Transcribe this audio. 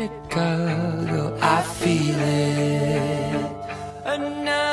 Chicago, I feel it. Another